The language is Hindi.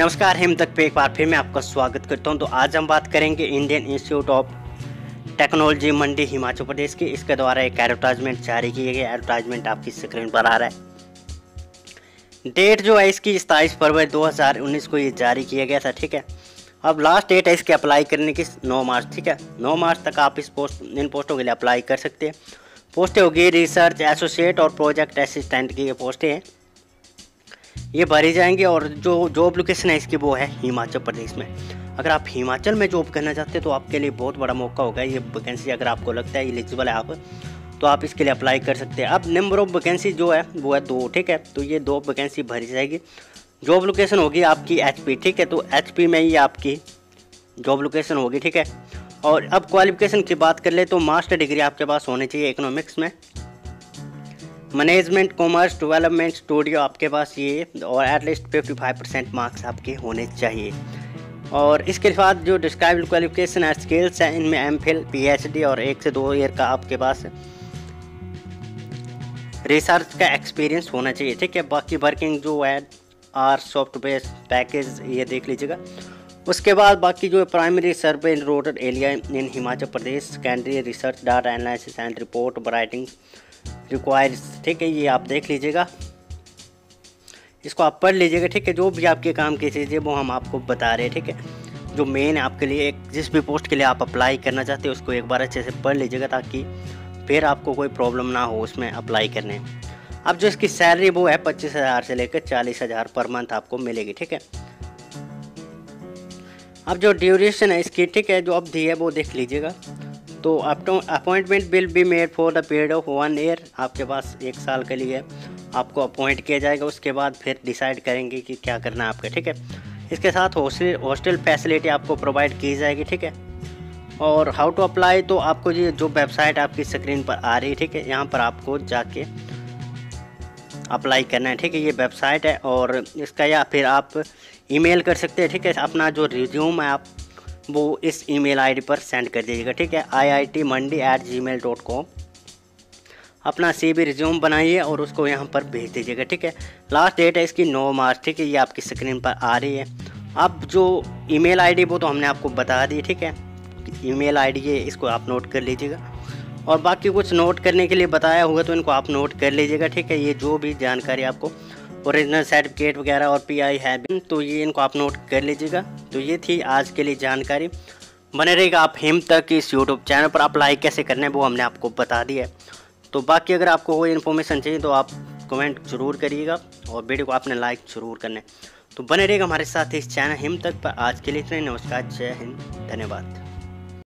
नमस्कार, हिम तक पे एक बार फिर मैं आपका स्वागत करता हूँ। तो आज हम बात करेंगे Indian Institute of Technology, Mandi, Himachal Pradesh की। इसके द्वारा एक एडवर्टाइजमेंट जारी किया गया एडवर्टाइजमेंट आपकी स्क्रीन पर आ रहा है। डेट जो है इसकी सताईस फरवरी 2019 को ये जारी किया गया था, ठीक है? अब लास्ट डेट है इसके अप्लाई करने की 9 मार्च, ठीक है? 9 मार्च तक आप इस पोस्ट इन पोस्टों के लिए अप्लाई कर सकते हैं। पोस्टें होगी रिसर्च एसोसिएट और प्रोजेक्ट असिस्टेंट की ये पोस्टें हैं। ये भरी जाएँगी और जो जॉब लोकेशन है इसकी वो है हिमाचल प्रदेश में। अगर आप हिमाचल में जॉब करना चाहते हैं तो आपके लिए बहुत बड़ा मौका होगा। ये वैकेंसी अगर आपको लगता है एलिजिबल है आप तो आप इसके लिए अप्लाई कर सकते हैं। अब नंबर ऑफ़ वैकेंसी जो है, वो है दो, ठीक है? तो ये दो वैकेंसी भरी जाएगी। जॉब लोकेशन होगी आपकी एचपी ठीक है? तो एचपी में ही आपकी जॉब लोकेशन होगी, ठीक है? और अब क्वालिफिकेशन की बात कर ले तो मास्टर डिग्री आपके पास होनी चाहिए इकोनॉमिक्स में। मैनेजमेंट कॉमर्स डेवलपमेंट स्टूडियो आपके पास ये, और एटलीस्ट 55 परसेंट मार्क्स आपके होने चाहिए। और इसके बाद जो डिस्क्राइब क्वालिफिकेशन है स्किल्स हैं, इनमें एम फिल पी और एक से दो ईयर का आपके पास रिसर्च का एक्सपीरियंस होना चाहिए, ठीक है? बाकी वर्किंग जो है आर सॉफ्टवेयर पैकेज ये देख लीजिएगा। उसके बाद बाकी जो primary survey in road area in Himachal Pradesh secondary research data analysis and report writing requires ठीक है, ये आप देख लीजिएगा। इसको आप पढ़ लीजिएगा, ठीक है, जो भी आपके काम की चीज़ें वो हम आपको बता रहे हैं, ठीक है। जो मेन आपके लिए, एक जिस भी पोस्ट के लिए आप अप्लाई करना चाहते हैं, उसको एक बार अच्छे से पढ़ लीजिएगा ताकि फिर आपको कोई प्रॉब्लम ना हो उसमें अप्लाई करने। अब जो इसकी सैलरी वो है पच्चीस हज़ार से लेकर चालीस हज़ार पर मंथ आपको मिलेगी, ठीक है। अब जो ड्यूरेशन है इसकी, ठीक है, जो अवधि है, वो देख लीजिएगा। तो appointment will be made for the period of one year आपके पास एक साल के लिए। आपको अपॉइंट किया जाएगा, उसके बाद फिर डिसाइड करेंगे कि क्या करना है आपका, ठीक है? इसके साथ हॉस्टल हॉस्टल फैसिलिटी आपको प्रोवाइड की जाएगी, ठीक है? और हाउ टू अप्लाई तो आपको ये जो वेबसाइट आपकी स्क्रीन पर आ रही है, ठीक है? यहाँ पर आपको जाके अप्लाई करना है, ठीक है? ये वेबसाइट है और इसका या फिर आप ईमेल कर सकते हैं, ठीक है? अपना जो रिज्यूम है आप वो इस ईमेल आईडी पर सेंड कर दीजिएगा, ठीक है? I I T Mandi at gmail dot com अपना सी बी रिज्यूम बनाइए और उसको यहाँ पर भेज दीजिएगा, ठीक है? लास्ट डेट है इसकी नौ मार्च, ठीक है? ये आपकी स्क्रीन पर आ रही है। अब जो ईमेल आईडी वो तो हमने आपको बता दी, ठीक है? ईमेल आईडी है इसको आप नोट कर लीजिएगा। और बाकी कुछ नोट करने के लिए बताया होगा तो इनको आप नोट कर लीजिएगा, ठीक है? ये जो भी जानकारी आपको ओरिजिनल सर्टिफिकेट वगैरह और पीआई है तो ये इनको आप नोट कर लीजिएगा। तो ये थी आज के लिए जानकारी। बने रहेगा आप हिम तक इस यूट्यूब चैनल पर। आप लाइक कैसे करने है वो हमने आपको बता दिया है। तो बाकी अगर आपको कोई इन्फॉर्मेशन चाहिए तो आप कमेंट ज़रूर करिएगा और वीडियो को आपने लाइक ज़रूर करना है। तो बने रहेगा हमारे साथ इस चैनल हिम तक पर। आज के लिए इतने नमस्कार। जय हिंद। धन्यवाद।